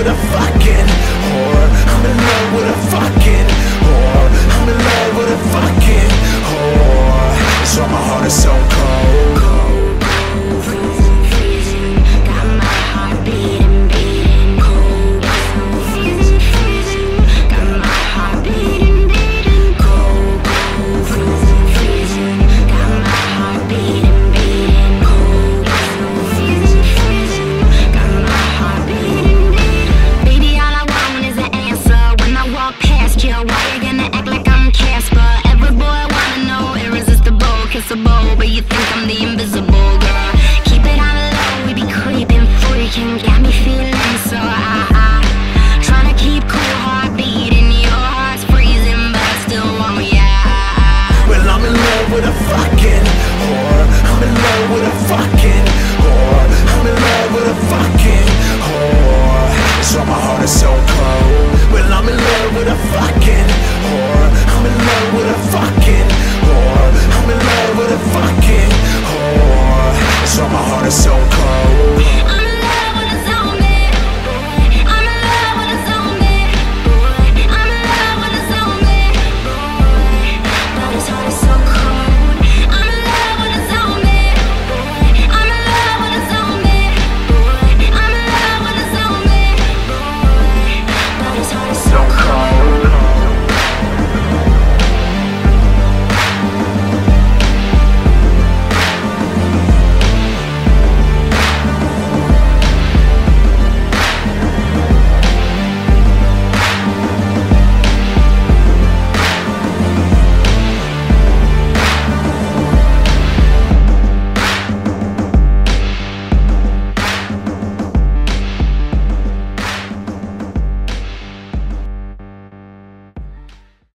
with a fucking whore. I'm in love with a fucking whore. I'm in love. why you gonna act like I'm Casper? Every boy wanna know, irresistible, kissable But you think I'm the invisible girl Keep it on low, we be creeping, Got me feeling so high with a fucking whore. I'm in love with a so my heart is so cold.